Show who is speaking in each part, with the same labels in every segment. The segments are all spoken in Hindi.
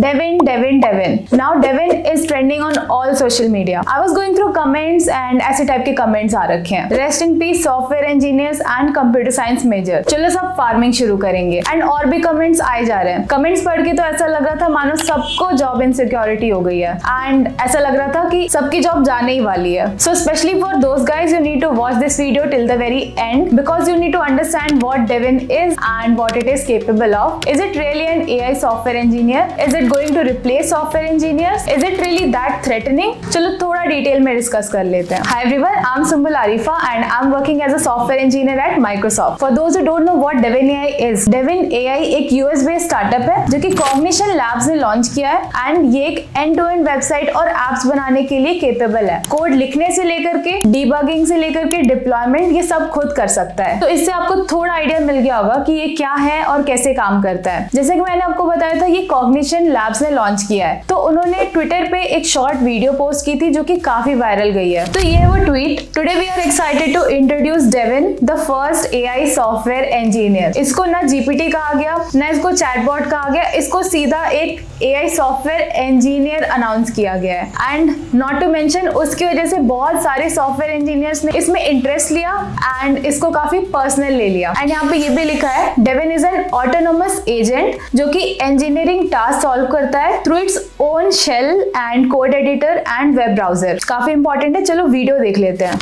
Speaker 1: Devin, Devin, Devin. Now Devin is trending on all social media. I was going through comments and ऐसे टाइप के comments आ रखे हैं. Rest in peace software engineers and computer science major चलो सब फ़ार्मिंग शुरू करेंगे. एंड और भी कमेंट्स आए जा रहे हैं. कमेंट्स पढ़ के तो ऐसा लग रहा था मानो सबको जॉब इनसिक्योरिटी हो गई है. एंड ऐसा लग रहा था कि सबकी जॉब जाने ही वाली है. So specially for those guys you need to watch this video till the very end because you need to understand what Devin is and what it is capable of is it really an A I software engineer is it going to replace software engineer is it really that threatening चलो, थोड़ा डिटेल में डिस्कस कर लेते हैं। Hi everyone I am Sumbul Arifa and I am working as a software engineer at Microsoft for those don't know what Devin AI is Devin AI एक यूएस बेस्ड स्टार्टअप है, जो कि कॉग्निशन लैब्स ने लॉन्च किया है एंड ये एक एंड टू एंड वेबसाइट और एप्स बनाने के लिए केपेबल है। कोड लिखने से लेकर के डीबगिंग से लेकर के डिप्लॉयमेंट ये सब खुद कर सकता है। तो इससे आपको थोड़ा आइडिया मिल गया होगा कि ये क्या है और कैसे काम करता है। जैसे कि मैंने आपको बताया था, ये कॉग्निशन लैब्स ने लॉन्च किया है। तो उन्होंने ट्विटर पे एक शॉर्ट वीडियो पोस्ट की थी जो कि काफ़ी वायरल गई है। तो ये वो tweet today we are excited to introduce Devin the first AI software engineer इसको ना जीपीटी कहा गया, ना इसको चैटबॉट कहा गया, इसको सीधा एक एआई सॉफ्टवेयर इंजीनियर अनाउंस किया गया है। एंड नॉट टू मेंशन उसकी वजह से बहुत सारे सॉफ्टवेयर इंजीनियर्स ने इसमें इंटरेस्ट लिया एंड इसको काफ़ी पर्सनल ले लिया। एंड यहाँ पे ये भी लिखा है Devin is an autonomous agent जो कि इंजीनियरिंग टास्क सॉल्व करता है through its own shell and code editor and web browser काफी इंपॉर्टेंट है चलो वीडियो देख लेते हैं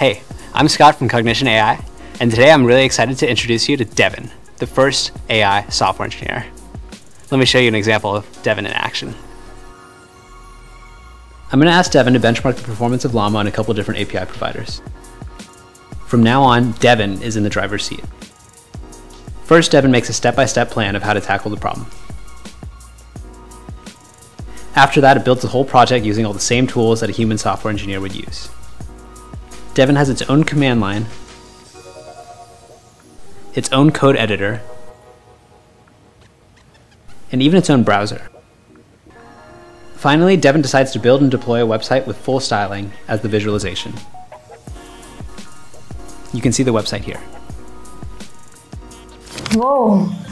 Speaker 2: Hey, I'm Scott from Cognition AI, and today I'm really excited to introduce you to Devin, the first AI software engineer. Let me show you an example of Devin in action. I'm going to ask Devin to benchmark the performance of Llama on a couple different API providers. From now on, Devin is in the driver's seat. First, Devin makes a step-by-step plan of how to tackle the problem. After that, it builds the whole project using all the same tools that a human software engineer would use. Devin has its own command line, its own code editor, and even its own browser. Finally, Devin decides to build and deploy a website with full styling as the visualization. You can see the website here.
Speaker 1: वो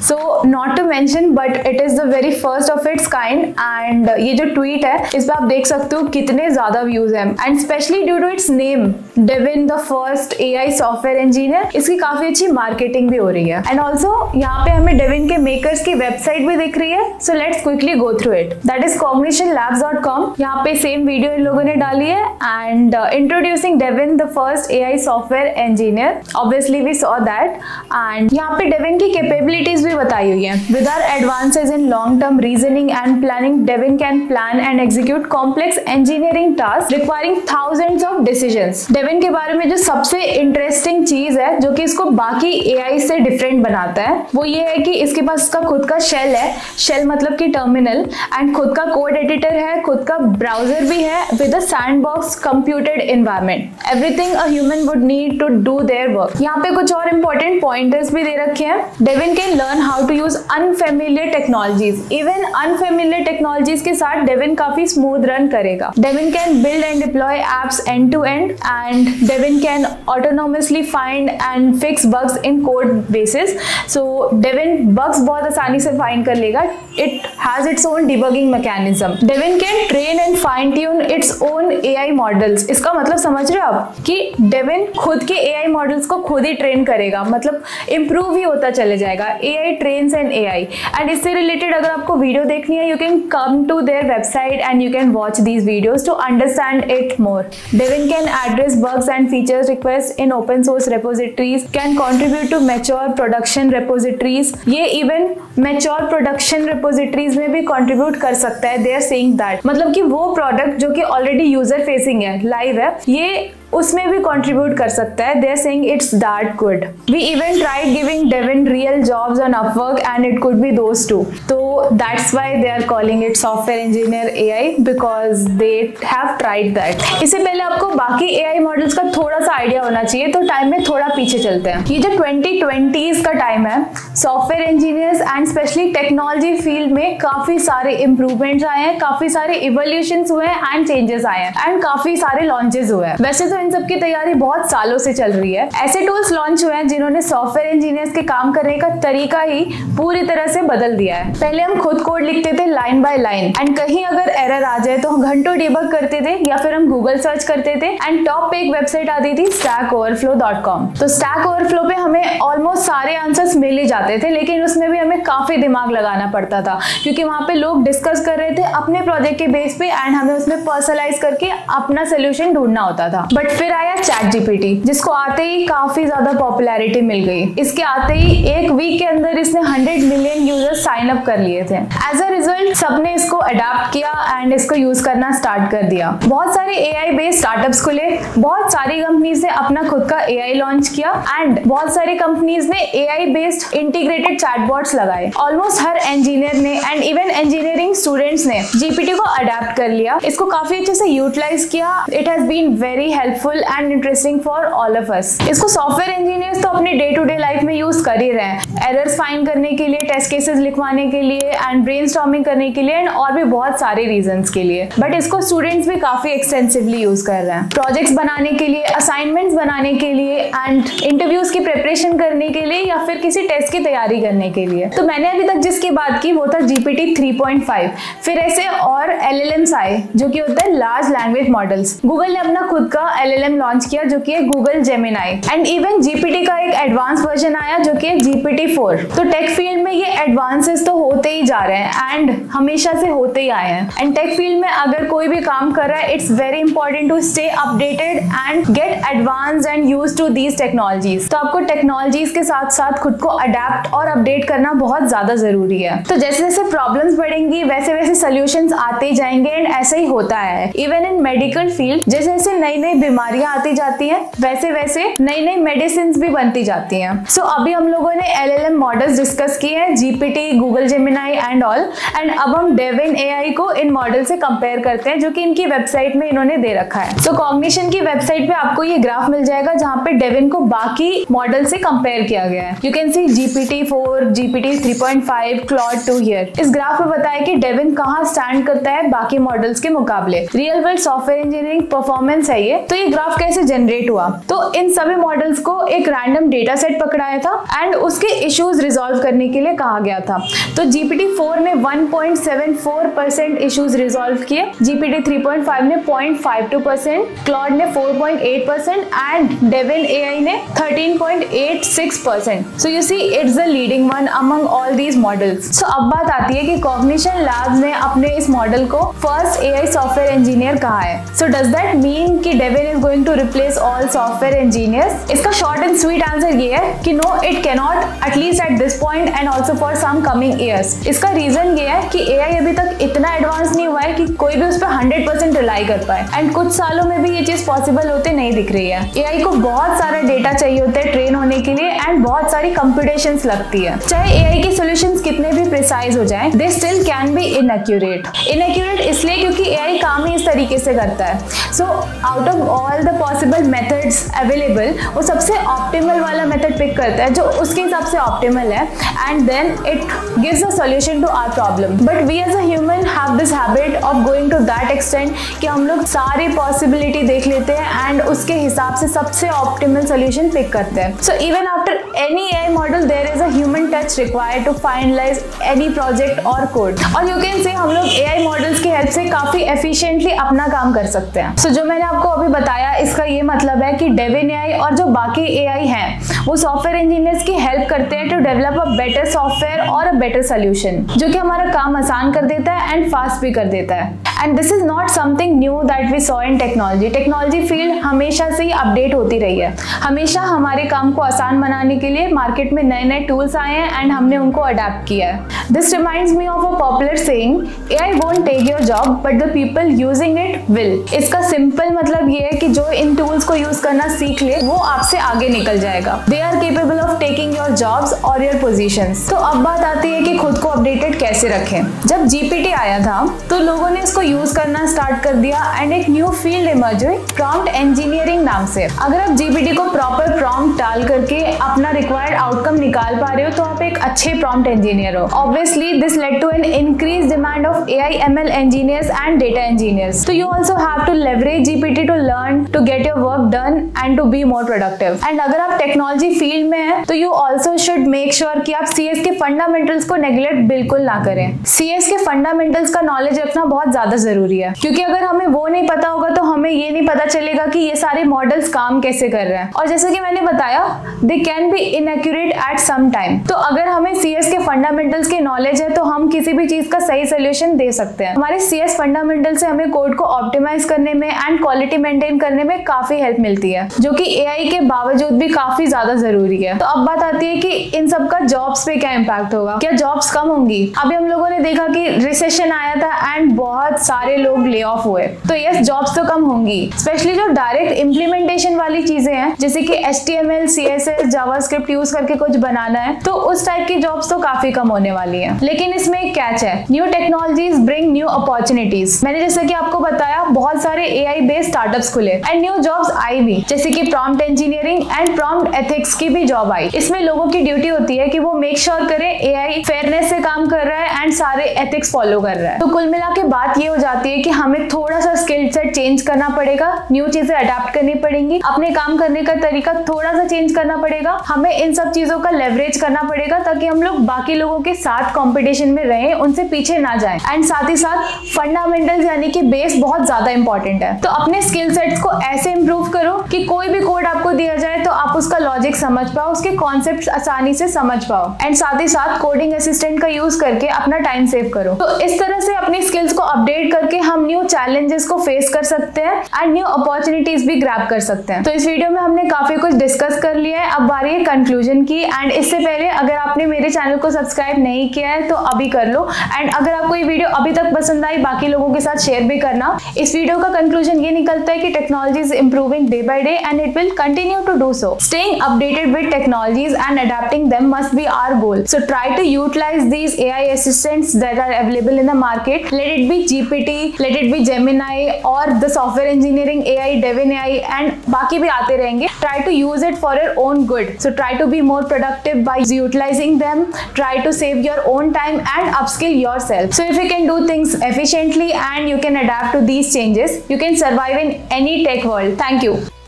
Speaker 1: so not to mention but it is the very first of its kind and ये जो ट्वीट है, इस पर आप देख सकते हो कितने ज़्यादा व्यूज़ हैं and specially due to its name Devin the first A I software engineer इसकी काफ़ी अच्छी मार्केटिंग भी हो रही है। एंड ऑल्सो यहाँ पे हमें डेविन के मेकर्स की वेबसाइट भी दिख रही है so let's quickly go through it that is combination labs dot com यहाँ पे सेम वीडियो इन लोगों ने डाली है and introducing Devin the first A I software engineer obviously we saw that and यहाँ पे डेविन की capabilities भी बताई हुई है। With our advances in long term reasoning and planning Devin can plan and execute complex engineering task requiring thousands of decisions Devin के बारे में जो सबसे इंटरेस्टिंग चीज़ है, जो कि इसको बाकी एआई से डिफरेंट बनाता है, वो ये है कि इसके पास इसका खुद का शेल है। शेल मतलब कि टर्मिनल एंड खुद का कोड एडिटर है, खुद का ब्राउज़र भी है with a sandbox computed environment everything a human would need to do their work यहाँ पे कुछ और इंपॉर्टेंट पॉइंटर्स भी दे रखे हैं। Devin can learn how to use unfamiliar technologies even unfamiliar technologies के साथ डेविन काफ़ी स्मूथ रन करेगा. Devin can build and deploy apps end to end and Devin can autonomously find and fix bugs in code basis so Devin bugs बहुत आसानी से फाइंड कर लेगा. It has its own debugging mechanism Devin can train and fine tune its own AI models इसका मतलब समझ रहे हो आप? कि डेविन खुद के एआई मॉडल्स को खुद ही ट्रेन करेगा. मतलब इम्प्रूव ही होता चले चले जाएगा। A I train and A I and इससे रिलेटेड अगर आपको वीडियो देखनी है you can come to their website and you can watch these videos to understand it more Devin can address work and features request in open source repositories can contribute to mature production repositories ये इवन मेच्योर प्रोडक्शन रेपोजिटरीज में भी कॉन्ट्रीब्यूट कर सकता है। दे आर सेंग दैट मतलब कि वो प्रोडक्ट जो कि ऑलरेडी यूज़र फेसिंग है लाइव है, ये उसमें भी कंट्रीब्यूट कर सकता है। They are saying it's that good we even tried giving Devin real jobs on Upwork and it could be those too तो that's why they are calling it software engineer AI because they have tried that इससे पहले आपको बाकी एआई मॉडल्स का थोड़ा सा आइडिया होना चाहिए तो टाइम में थोड़ा पीछे चलते हैं। ये जो ट्वेंटी ट्वेंटीज का टाइम है software engineers and specially technology field में काफ़ी सारे इंप्रूवमेंट्स आए हैं, काफ़ी सारे इवोल्यूशन हुए हैं एंड चेंजेस आए हैं एंड काफ़ी सारे लॉन्चेस हुए हैं। वैसे तो इन सब की तैयारी बहुत सालों से चल रही है। ऐसे टूल्स लॉन्च हुए हैं जिन्होंने सॉफ्टवेयर इंजीनियर्स के काम करने का तरीका ही पूरी तरह से बदल दिया है। पहले हम खुद कोड लिखते थे लाइन बाय लाइन एंड कहीं अगर एरर आ जाए तो हम घंटों डिबग करते थे या फिर हम गूगल सर्च करते थे एंड टॉप पे एक वेबसाइट आती थी स्टैक ओवरफ्लो डॉट कॉम तो स्टैक ओवरफ्लो पे हमें ऑलमोस्ट सारे आंसर्स मिल ही जाते थे, लेकिन उसमें भी हमें काफ़ी दिमाग लगाना पड़ता था, क्योंकि वहाँ पे लोग डिस्कस कर रहे थे अपने प्रोजेक्ट के बेस पे एंड हमें उसमें पर्सनलाइज करके अपना सोल्यूशन ढूंढना होता था। बट फिर आया चैट जीपीटी जिसको आते ही काफ़ी ज़्यादा पॉपुलैरिटी मिल गई। इसके आते ही एक वीक के अंदर इसने 100 मिलियन यूज़र्स साइन अप कर लिए थे। एज अ रिज़ल्ट सबने इसको अडेप्ट किया एंड इसको यूज़ करना स्टार्ट कर दिया। बहुत सारे ए आई बेस्ड स्टार्टअप्स खुले बहुत सारी कंपनीज़ ने अपना खुद का ए आई लॉन्च किया एंड बहुत सारी कंपनीज़ ने A I based integrated chatbots लगाए। ऑलमोस्ट हर इंजीनियर ने एंड इवन इंजीनियरिंग स्टूडेंट्स ने जीपीटी को अडेप्ट कर लिया। इसको काफ़ी अच्छे से यूटिलाइज किया। It has been very helpful and interesting for all of us इसको सॉफ्टवेयर इंजीनियर्स तो अपने डे टू डे लाइफ में यूज़ कर ही रहे हैं। एरर्स फाइंड करने के लिए टेस्ट केसेस लिखवाने के लिए एंड ब्रेन करने के लिए एंड और भी बहुत सारे रीजन के लिए. बट इसको स्टूडेंट्स भी काफ़ी एक्सटेंसिवली यूज़ कर रहे हैं. प्रोजेक्ट्स बनाने के लिए असाइनमेंट्स बनाने के लिए एंड इंटरव्यूज़ की प्रिपरेशन करने के लिए, या फिर किसी टेस्ट की तैयारी करने के लिए. तो मैंने अभी तक जिसकी बात की, वो था जीपीटी 3.5 फिर ऐसे और एल एल एम्स आए, जो कि होता है लार्ज लैंग्वेज मॉडल्स गूगल ने अपना खुद का एल एल एम लॉन्च किया, जो कि Google Gemini and even GPT का एक एडवांस वर्जन आया, जो कि जीपीटी फोर तो टेक फ़ील्ड में ये एडवांसेस तो होते ही जा रहे हैं एंड हमेशा से होते ही आए हैं। एंड टेक फ़ील्ड में अगर कोई भी काम कर रहा है it's very important to stay updated and get advance and use to these technologies तो आपको टेक्नोलॉजीज़ के साथ साथ खुद को अडेप्ट और अपडेट करना बहुत ज़्यादा ज़रूरी है। तो जैसे जैसे प्रॉब्लम्स बढ़ेंगी वैसे वैसे सोल्यूशन आते जाएँगे एंड ऐसा ही होता है। इवन इन मेडिकल फ़ील्ड जैसे जैसे नई नई बीमारियाँ आती जाती हैं वैसे वैसे नई नई मेडिसिन भी बनती जाती हैं। सो so, अभी हम लोगों ने L L M models discuss किए हैं GPT Google Gemini and all and अब हम डेविन ए को इन मॉडल से कंपेयर करते हैं जो कि इनकी वेबसाइट में इन्होंने दे रखा है। सो so, कॉग्निशन की वेबसाइट पे आपको ये ग्राफ मिल जाएगा जहाँ पे डेविन को बाकी मॉडल से कंपेयर किया गया है। You can see GPT four GPT three point five Claude two here इस ग्राफ में बताया कि डेविन कहाँ स्टैंड करता है बाकी मॉडल्स के मुकाबले। Real world software engineering performance है ये। तो ये ग्राफ कैसे जनरेट हुआ? तो इन सभी मॉडल्स को एक रैंडम डेटा सेट पकड़ाया था एंड उसके इश्यूज़ रिजोल्व करने के लिए कहा गया था। तो जीपीटी फोर ने 1.74 परसेंट इश्यूज़ रिजोल्व किए। जीपीटी 3.5 ने 0.52 परसेंट क्लॉड ने 4.8 परसेंट एंड डेविन एआई ने 13.86 percent so you see it's the leading one among all these models so अब बात आती है कि कॉग्निशन लैब्स ने अपने इस मॉडल को फ़र्स्ट एआई सॉफ्टवेयर इंजीनियर कहा है। सो डज दैट मीन कि Devin is going to replace all software engineers इसका शॉर्ट एंड स्वीट आंसर ये है कि no it cannot at least at this point and also for some coming years इसका रीजन ये है कि ए अभी तक इतना एडवांस नहीं हुआ है कि कोई भी उस पर हंड्रेड परसेंट रिलाई कर पाए। एंड कुछ सालों में भी ये चीज़ पॉसिबल होते नहीं दिख रही है। ए को बहुत सारा डेटा चाहिए होता है ट्रेन होने के लिए एंड बहुत सारी कंप्यूटेशन लगती है। चाहे ए के सोल्यूशन कितने भी प्रिसाइज हो जाए they still can be inaccurate inaccurate इसलिए क्योंकि ए काम ही इस तरीके से करता है। So out of all the possible methods available वो सबसे ऑप्टिमल वाला मेथड पिक करता है, जो उसके हिसाब से ऑप्टिमल है and then it gives a solution to our problem but we as a human have this habit of going to that extent कि हम लोग सारी पॉसिबिलिटी देख लेते हैं एंड उसके हिसाब से सबसे ऑप्टिमल सोल्यूशन पिक करते हैं। So even after any A model there is a human touch required to finalize any project और कोड और यू कैन से हम लोग ए आई मॉडल्स की हेल्प से काफ़ी एफिशिएंटली अपना काम कर सकते हैं। सो so, जो मैंने आपको अभी बताया इसका ये मतलब है कि डेविन ए और जो बाकी ए आई हैं वो सॉफ्टवेयर इंजीनियर्स की हेल्प करते हैं to develop a better software और अ बेटर सोल्यूशन जो कि हमारा काम आसान कर देता है एंड फास्ट भी कर देता है। And this is not something new that we saw in technology technology field हमेशा से ही अपडेट होती रही है। हमेशा हमारे काम को आसान बनाने के लिए मार्केट में नए नए टूल्स आए हैं एंड हमने उनको अडेप्ट किया है। This reminds me of a popular saying AI won't take your job but the people using it will इसका सिंपल मतलब ये है कि जो इन टूल्स को यूज़ करना सीख ले, वो आपसे आगे निकल जाएगा। They are capable of taking your jobs और योर पोजिशन तो अब बात आती है कि खुद को अपडेटेड कैसे रखें। जब जीपीटी आया था तो लोगों ने इसको यूज़ करना स्टार्ट कर दिया एंड एक न्यू फ़ील्ड इमर्ज हुई प्रॉम्प्ट इंजीनियरिंग नाम से। अगर आप जीपीटी को प्रॉपर प्रॉम्प्ट डाल करके अपना रिक्वायर्ड आउटकम निकाल पा रहे हो तो आप एक अच्छे प्रॉम्प्ट इंजीनियर हो। Obviously this led to an increase demand of A I M L engineers and data engineers तो you also have to leverage GPT to learn to get your work done and to be more productive and अगर आप टेक्नोलॉजी फ़ील्ड में है तो you also should make sure कि आप सी के फंडामेंटल्स को नेग्लेक्ट बिल्कुल ना करें। सी के फंडामेंटल्स का नॉलेज रखना बहुत ज़्यादा ज़रूरी है। क्योंकि अगर हमें वो नहीं पता होगा तो हमें ये नहीं पता चलेगा कि ये सारे मॉडल्स काम कैसे कर रहे हैं। और जैसे कि मैंने बताया they can be inaccurate at some time तो अगर हमें CS के फंडामेंटल्स की नॉलेज है तो हम किसी भी चीज़ का सही सोल्यूशन दे सकते हैं। हमारे सी एस फंडामेंटल से हमें कोड को ऑप्टिमाइज करने में एंड क्वालिटी मेंटेन करने में काफ़ी हेल्प मिलती है, जो कि एआई के बावजूद भी काफ़ी ज़्यादा ज़रूरी है। तो अब बात आती है कि इन सब का जॉब्स पे क्या इम्पैक्ट होगा? क्या जॉब्स कम होंगी? अभी हम लोगों ने देखा कि रिसेशन आया था एंड बहुत सारे लोग ले ऑफ़ हुए। तो यस जॉब्स तो कम होंगी। स्पेशली जो डायरेक्ट इम्प्लीमेंटेशन वाली चीज़ें हैं, जैसे कि S T M L C S S JavaScript use करके कुछ बनाना है तो उस टाइप की जॉब्स तो काफ़ी कम होने वाली है। लेकिन इसमें एक कैच है। New technologies bring new opportunities मैंने जैसे कि आपको बताया, बहुत सारे ए आई बेस्ड स्टार्टअप्स खुले। एंड न्यू जॉब्स आई भी जैसे कि prompt engineering and prompt ethics की भी जॉब आई। इसमें लोगों की ड्यूटी होती है कि वो मेक श्योर sure करें ए आई फेयरनेस से काम कर रहा है एंड सारे एथिक्स फॉलो कर रहा है। तो कुल मिला के बात ये हो जाती है कि हमें थोड़ा सा स्किल सेट चेंज करना पड़ेगा न्यू चीज़ें अडेप्ट करनी पड़ेंगी, अपने काम करने का तरीका थोड़ा सा चेंज करना पड़ेगा, हमें इन सब चीज़ों का लेवरेज करना पड़ेगा ताकि हम लोग बाकी लोगों के साथ कॉम्पिटिशन में रहें, उनसे पीछे ना जाए। एंड साथ ही साथ फंडामेंटल यानी कि बेस बहुत ज़्यादा इंपॉर्टेंट है। तो अपने स्किल सेट्स को ऐसे इंप्रूव करो कि कोई भी कोड आपको दिया जाए तो आप उसका लॉजिक समझ पाओ, उसके कॉन्सेप्ट आसानी से समझ पाओ। एंड साथ ही साथ कोडिंग असिस्टेंट का यूज़ करके अपना टाइम सेव करो। तो इस तरह से अपनी स्किल्स को अपडेट करके हम न्यू चैलेंजेस को फेस कर सकते हैं एंड न्यू अपॉर्चुनिटीज़ भी ग्रैप कर सकते हैं। तो इस वीडियो में हमने काफ़ी कुछ डिस्कस कर लिया है। अब बारी है कंक्लूजन की। एंड इससे पहले अगर आपने मेरे चैनल को सब्सक्राइब नहीं किया है तो अभी कर लो। एंड अगर आपको ये वीडियो अभी तक पसंद आई, बाकी लोगों के साथ शेयर भी करना। इस वीडियो का कंक्लूजन ये निकलता है कि technology is Improving day by day and it will continue to do so staying updated with technologies and adapting them must be our goal so try to utilize these AI assistants that are available in the market. Let it be GPT, let it be Gemini or the software engineering AI, Devin AI and बाकी भी आते रहेंगे. Try to use it for your own good. So try to be more productive by utilizing them. Try to save your own time and upskill yourself. So if you can do things efficiently and you can adapt to these changes, you can survive in any tech world. Thank you. you. Brasil.